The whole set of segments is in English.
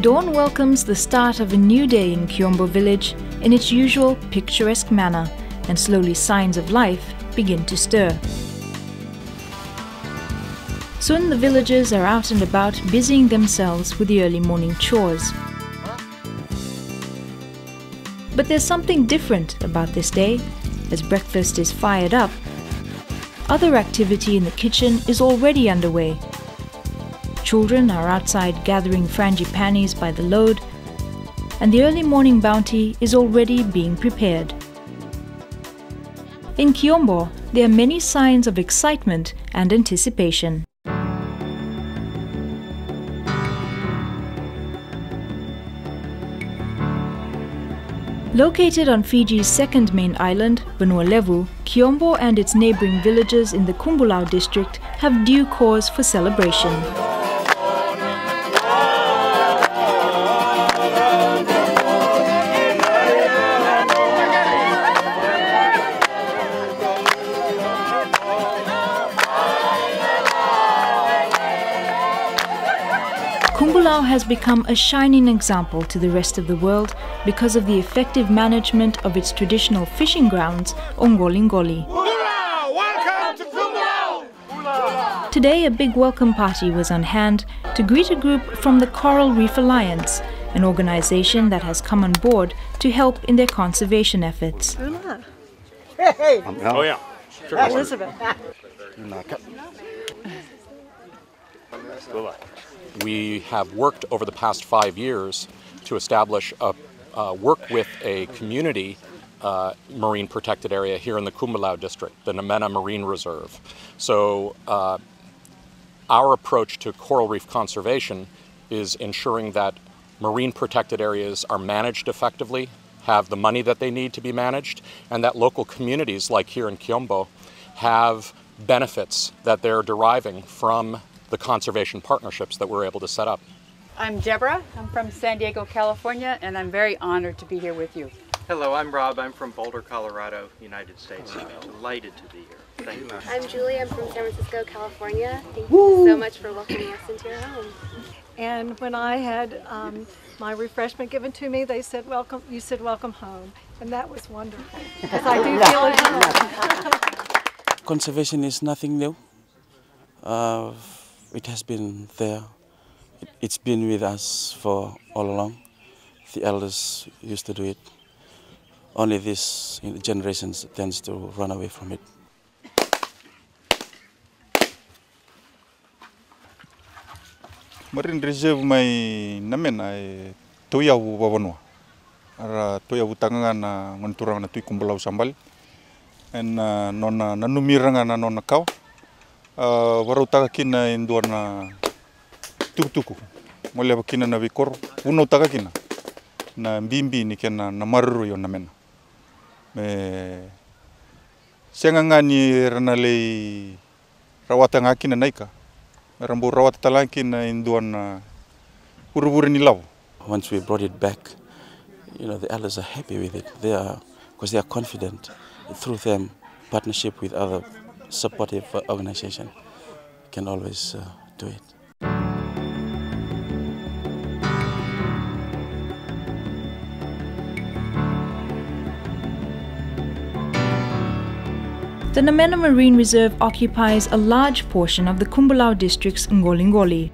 Dawn welcomes the start of a new day in Kiobo village in its usual picturesque manner, and slowly signs of life begin to stir. Soon the villagers are out and about busying themselves with the early morning chores. But there's something different about this day. As breakfast is fired up, other activity in the kitchen is already underway. Children are outside gathering frangipanis by the load, and the early morning bounty is already being prepared. In Kiobo, there are many signs of excitement and anticipation. Located on Fiji's second main island, Vanua Levu, Kiobo and its neighboring villages in the Kubulau district have due cause for celebration. Kubulau has become a shining example to the rest of the world because of the effective management of its traditional fishing grounds, Ongolingoli. Today, a big welcome party was on hand to greet a group from the Coral Reef Alliance, an organization that has come on board to help in their conservation efforts. Oh, yeah. Elizabeth. We have worked over the past five years to establish a uh, work with a community uh, marine protected area here in the Kubulau district, the Namena Marine Reserve. So uh, our approach to coral reef conservation is ensuring that marine protected areas are managed effectively, have the money that they need to be managed, and that local communities like here in Kiobo have benefits that they're deriving from the conservation partnerships that we're able to set up. I'm Deborah. I'm from San Diego, California, and I'm very honored to be here with you. Hello, I'm Rob. I'm from Boulder, Colorado, United States. I'm delighted to be here. Thank you. I'm Julie. I'm from San Francisco, California. Thank you so much for welcoming us into your home. And when I had um, my refreshment given to me, they said, "Welcome." You said, "Welcome home," and that was wonderful because I do feel at home. Conservation is nothing new. Uh, it has been there. It, it's been with us for all along. The elders used to do it. Only this generations tends to run away from it. Marine Reserve mai namena e toia u wawanua. Ara toia u tanganga na ngonturanga na tui kumbalau sambal. En uh, nona nanumiranga na nona kau. Uh, kina e kina in na tukutuku. Mole apa kina na vikoro. unautaga kina. Na mbimbi ni kena na maruru yo namena. Me senga ngani rana lei rawata ngakina naika. Rambu rawat e dua na uru ni lavo Once we brought it back, you know, the elders are happy with it. They are, because they are confident through them, partnership with other supportive organization can always uh, do it. The Namena Marine Reserve occupies a large portion of the Kubulau district's qoliqoli.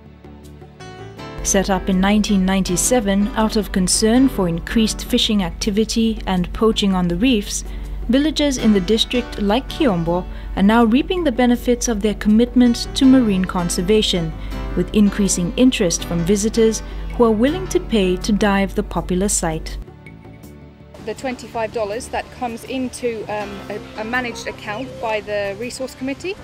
Set up in 1997 out of concern for increased fishing activity and poaching on the reefs, villagers in the district, like Kiombo, are now reaping the benefits of their commitment to marine conservation, with increasing interest from visitors who are willing to pay to dive the popular site the $25 that comes into um, a, a, managed account by the resource committee.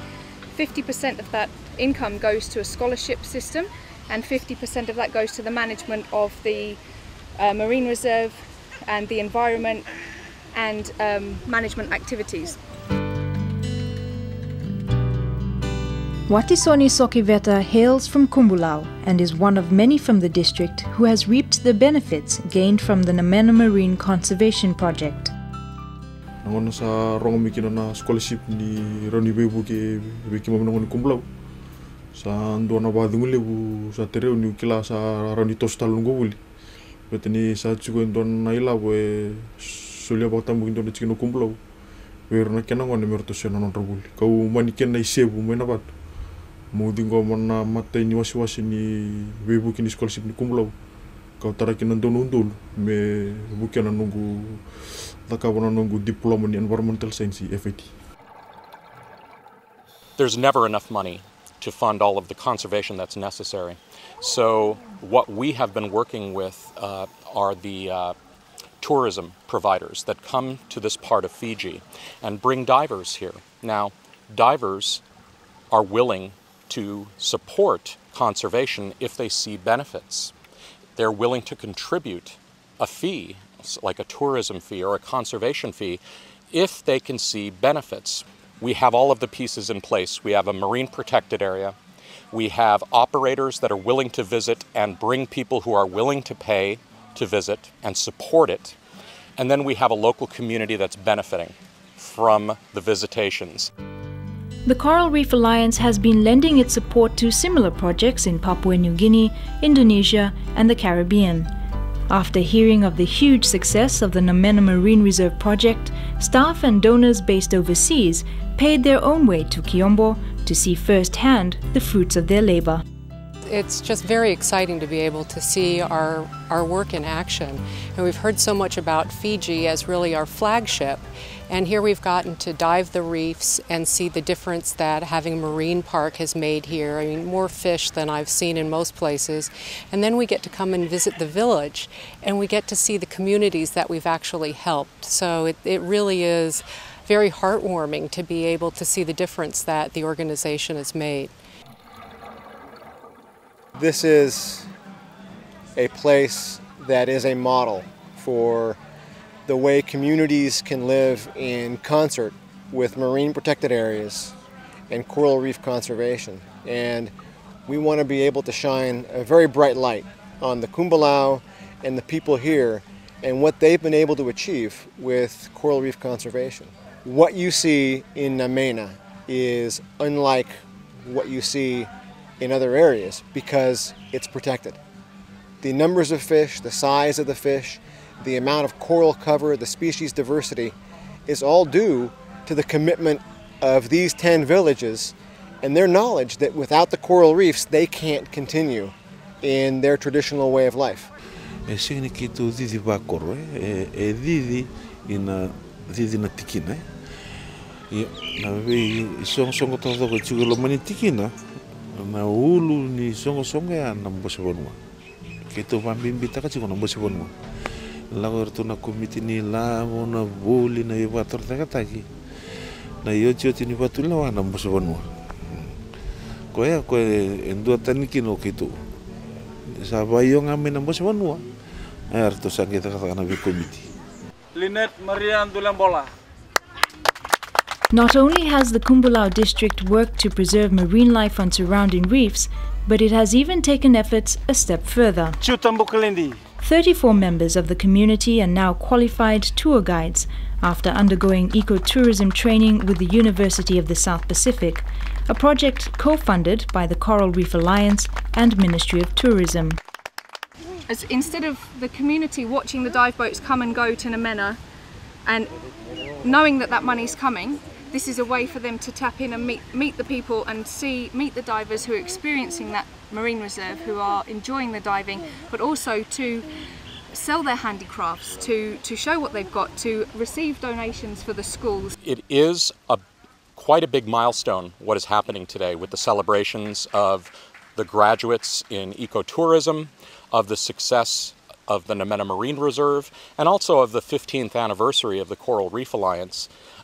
50% of that income goes to a scholarship system and 50% of that goes to the management of the uh, marine reserve and the environment and um, management activities. Watisoni Sokiveta hails from Kubulau and is one of many from the district who has reaped the benefits gained from the Namena Marine Conservation Project. Nangono sa rongo mikino na scholarship ni Roni Bebu ke wiki mo nangono Kubulau. sa andona vadhungule vu sa tereu ni kila sa rani tostal nungo vuli betani sa chuko ndon na ila we kena rabuli kau mani kena isebu mana mata ni wasi wasi ni we bu kini kau undul. Me takabona nungu diploma ni environmental science There's never enough money to fund all of the conservation that's necessary. So, what we have been working with uh, are the uh, tourism providers that come to this part of Fiji and bring divers here. Now, divers are willing to support conservation if they see benefits. They're willing to contribute a fee, like a tourism fee or a conservation fee, if they can see benefits we have all of the pieces in place. We have a marine protected area. We have operators that are willing to visit and bring people who are willing to pay to visit and support it. And then we have a local community that's benefiting from the visitations. The Coral Reef Alliance has been lending its support to similar projects in Papua New Guinea, Indonesia, and the Caribbean. After hearing of the huge success of the Namena Marine Reserve project, staff and donors based overseas paid their own way to Kiobo to see firsthand the fruits of their labor. It's just very exciting to be able to see our, our work in action. And we've heard so much about Fiji as really our flagship. And here we've gotten to dive the reefs and see the difference that having a marine park has made here. I mean, more fish than I've seen in most places. And then we get to come and visit the village and we get to see the communities that we've actually helped. So it, it really is very heartwarming to be able to see the difference that the organization has made. This is a place that is a model for the way communities can live in concert with marine protected areas and coral reef conservation. And we want to be able to shine a very bright light on the Kubulau and the people here and what they've been able to achieve with coral reef conservation. What you see in Namena is unlike what you see in other areas because it's protected. The numbers of fish, the size of the fish, the amount of coral cover, the species diversity is all due to the commitment of these 10 villages and their knowledge that without the coral reefs they can't continue in their traditional way of life. Na tikina e na ve i songo songo maulu ni songo songo ya nambo sebonwa kito pambimbita ka chiko nambo sebonwa lago ertu na komiti ni na boli na yoba tor kata taki na yo chio tini patu lawa nambo sebonwa koya koe endua ya, tani kino kito sabayo ngame nambo sebonwa ertu kita kata kana bi komiti Linet Maria Tulang Bola Not only has the Kubulau district worked to preserve marine life on surrounding reefs, but it has even taken efforts a step further. 34 members of the community are now qualified tour guides after undergoing ecotourism training with the University of the South Pacific, a project co-funded by the Coral Reef Alliance and Ministry of Tourism. As instead of the community watching the dive boats come and go to Namena and knowing that that money's coming, this is a way for them to tap in and meet, meet the people and see, meet the divers who are experiencing that marine reserve, who are enjoying the diving, but also to sell their handicrafts, to, to show what they've got, to receive donations for the schools. It is a quite a big milestone what is happening today with the celebrations of the graduates in ecotourism, of the success of the Namena Marine Reserve, and also of the 15th anniversary of the Coral Reef Alliance.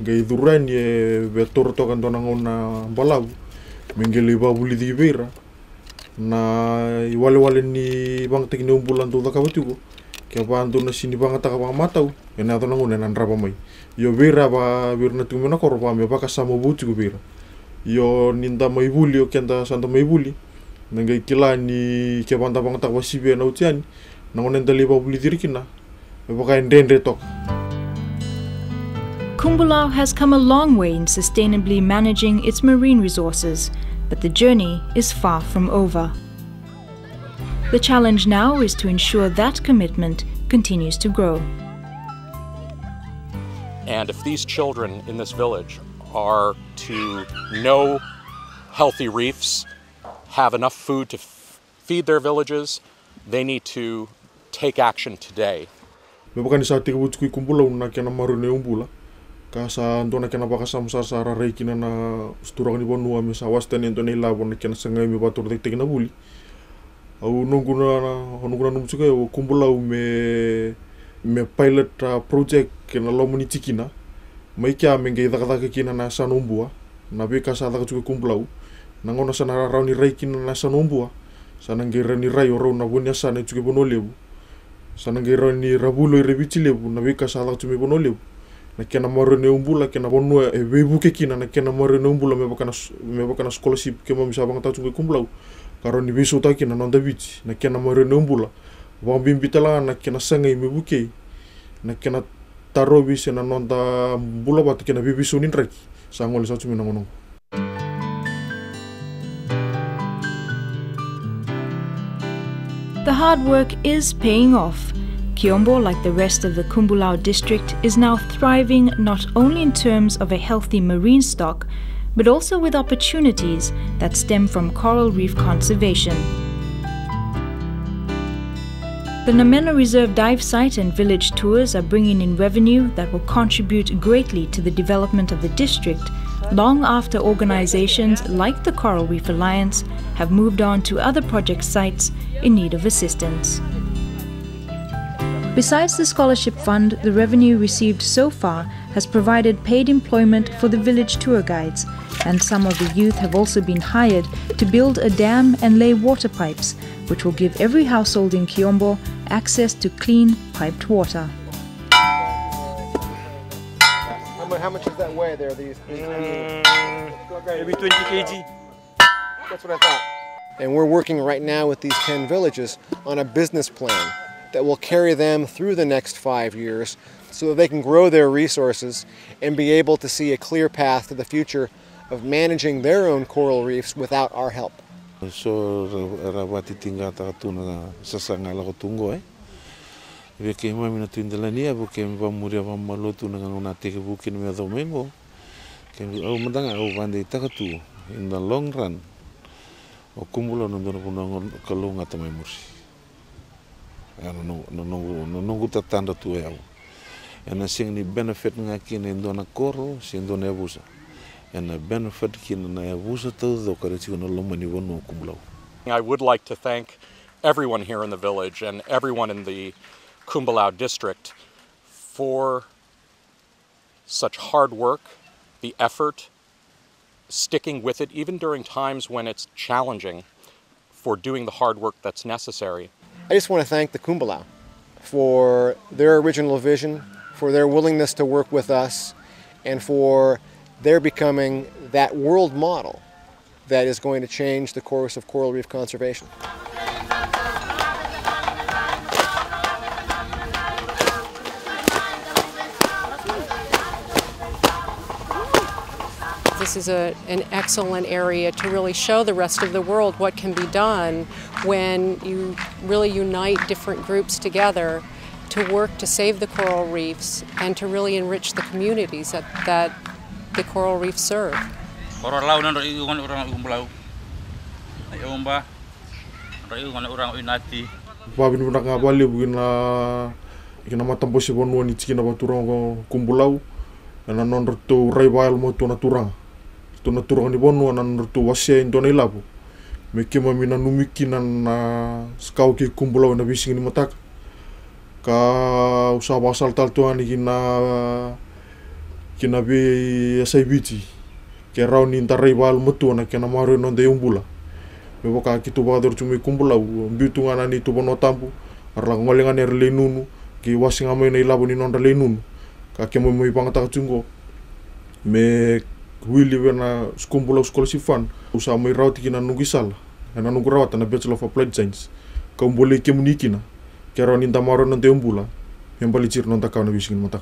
ngai duran ye betor to kan dona ngona balabu mengeli babuli di beira na iwale-wale ni bang tek ni umbulan tu taka batuko ke pa antu na sini bang taka bang matau. E na tona ngone nan raba mai. Yo vera ba vera na tumena koro pa me baka samo buti ko vera yo ninda mai buli yo kenda santa mai buli. Nangai kila ni ke banta bang taka wasibe na utiani na ngone ndali ba buli dirikina me baka ndendre tok Kubulau has come a long way in sustainably managing its marine resources, but the journey is far from over. The challenge now is to ensure that commitment continues to grow. And if these children in this village are to know healthy reefs, have enough food to f- feed their villages, they need to take action today. me baka ni sa tika buti kui kumbula una kena maru ne umbula ka sa antona kena baka sam sa sa ra rei kina na sturang ni bonua me sa wasta ni antona ila bona kena sangai me batur tek tek na buli. Au nungu na nungu na nungu suka o kumbula me me pilot uh, project kena lo muni tikina mai kia me ngai daka daka kina na sa numbua na be ka sa daka tuke kumbula na ngona sa na rau ni rei kina na sa numbua sa na ngai rani rai o rau na bunya sa na tuke bono lebu sana ngai rau ni rabulo i reviti lebu na wika sa daka tume bono lebu na kena kena e na kena scholarship ke mami sa banga tatu ke karo ni na kena na kena sanga i na kena na nonda kena sa The hard work is paying off. Kiobo, like the rest of the Kubulau district, is now thriving not only in terms of a healthy marine stock, but also with opportunities that stem from coral reef conservation. The Namena Reserve dive site and village tours are bringing in revenue that will contribute greatly to the development of the district long after organizations like the Coral Reef Alliance have moved on to other project sites in need of assistance. Besides the scholarship fund, the revenue received so far has provided paid employment for the village tour guides, and some of the youth have also been hired to build a dam and lay water pipes, which will give every household in Kiobo access to clean piped water. How much, does that weigh there? These, these mm, maybe 20 kg. That's what I thought. And we're working right now with these 10 villages on a business plan that will carry them through the next five years so that they can grow their resources and be able to see a clear path to the future of managing their own coral reefs without our help. So tungo eh. In the long run. O kumulo no ndono kuna kalunga ta mai mursi. No guta tanda tu ni benefit nga benefit na do kare. I would like to thank everyone here in the village and everyone in the Kubulau district for such hard work, the effort, sticking with it, even during times when it's challenging, for doing the hard work that's necessary. I just want to thank the Kubulau for their original vision, for their willingness to work with us, and for their becoming that world model that is going to change the course of coral reef conservation. This is a, an excellent area to really show the rest of the world what can be done when you really unite different groups together to work to save the coral reefs and to really enrich the communities that, that the coral reefs serve. Orang lau nan roi ngon orang umlau. Ai umba. Roi ngon orang inati. Pabin puna bali bugina ikina matampo si bonua ni tikina baturang ko kumbulau na non rto rai bail mo to na turang to na turang ni bonua na rto wasia in dona ilabu. Me ke mamina numikina na skau ki kumbulau na bising ni matak ka usa basal tal to ani kina kina bi asai biti. Ke rau ni ntarai bail mo to na kena maru non de umbula. Me waka ki tu wakadoru tu me kumbulau mbiutunga na ni tu bono tampu. Arla ngolenga ne le nunu ki wasinga mo nei labo ni nonda le nunu. Ka ke mo mo ipangata tungo. Me hoiliverna skombola ho scholarshipfana osamy raha tiky nanongo isala nanongo raha tana bachelor of applied science ka mbola eke minikina ke raha ninda maro nandeha mbola miambaly e kau ndakana mata.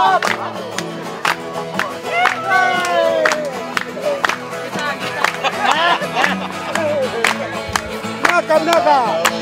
Motak Naga, naga!